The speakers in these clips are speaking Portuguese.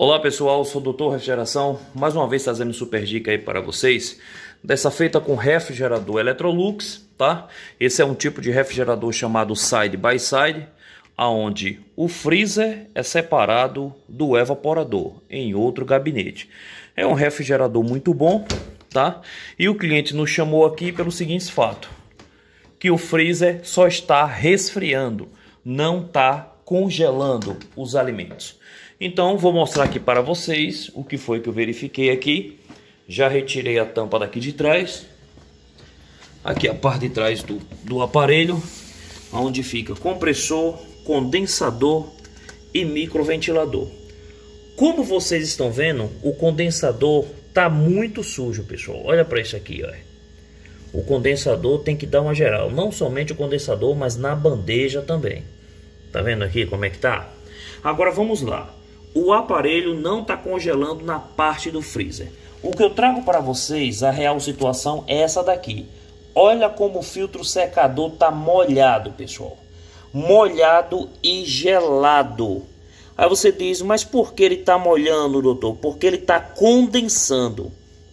Olá pessoal, sou o Doutor Refrigeração, mais uma vez trazendo super dica aí para vocês, dessa feita com refrigerador Electrolux, tá? Esse é um tipo de refrigerador chamado Side by Side, aonde o freezer é separado do evaporador em outro gabinete. É um refrigerador muito bom, tá? E o cliente nos chamou aqui pelo seguinte fato, que o freezer só está resfriando, não está congelando os alimentos. Então vou mostrar aqui para vocês o que foi que eu verifiquei aqui. Já retirei a tampa daqui de trás. Aqui a parte de trás do, do aparelho, onde fica compressor, condensador e microventilador. Como vocês estão vendo, o condensador tá muito sujo, pessoal. Olha para isso aqui, ó. O condensador tem que dar uma geral, não somente o condensador, mas na bandeja também. Tá vendo aqui como é que tá? Agora vamos lá o aparelho não está congelando na parte do freezer. O que eu trago para vocês, a real situação é essa daqui. Olha como o filtro secador está molhado, pessoal. Molhado e gelado. Aí você diz, mas por que ele está molhando, doutor? Porque ele está condensando,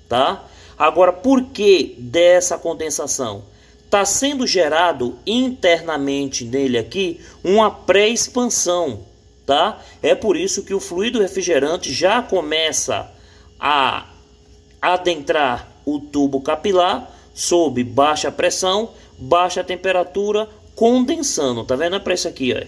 tá? Agora, por que dessa condensação? Está sendo gerado internamente nele aqui uma pré-expansão tá? É por isso que o fluido refrigerante já começa a adentrar o tubo capilar sob baixa pressão, baixa temperatura, condensando. Tá vendo? Para isso aqui, ó.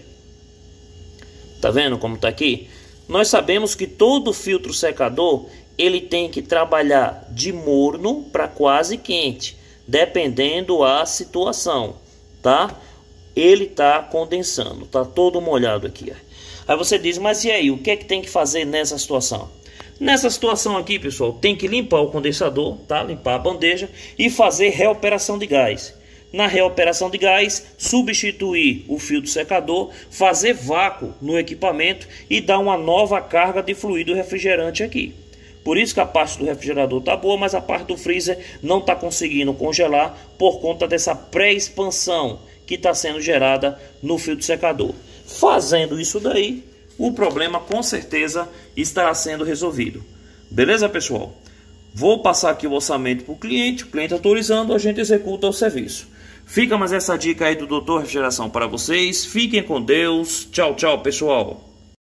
Tá vendo como tá aqui? Nós sabemos que todo filtro secador ele tem que trabalhar de morno para quase quente, dependendo a situação, tá? Ele tá condensando, tá todo molhado aqui. Aí você diz, mas e aí, o que é que tem que fazer nessa situação? Nessa situação aqui, pessoal, tem que limpar o condensador, tá? Limpar a bandeja e fazer reoperação de gás. Na reoperação de gás, substituir o filtro secador, fazer vácuo no equipamento e dar uma nova carga de fluido refrigerante aqui. Por isso que a parte do refrigerador está boa, mas a parte do freezer não está conseguindo congelar por conta dessa pré-expansão que está sendo gerada no filtro secador. Fazendo isso daí, o problema com certeza estará sendo resolvido. Beleza, pessoal? Vou passar aqui o orçamento para o cliente, o cliente autorizando, a gente executa o serviço. Fica mais essa dica aí do Doutor Refrigeração para vocês. Fiquem com Deus. Tchau, tchau, pessoal.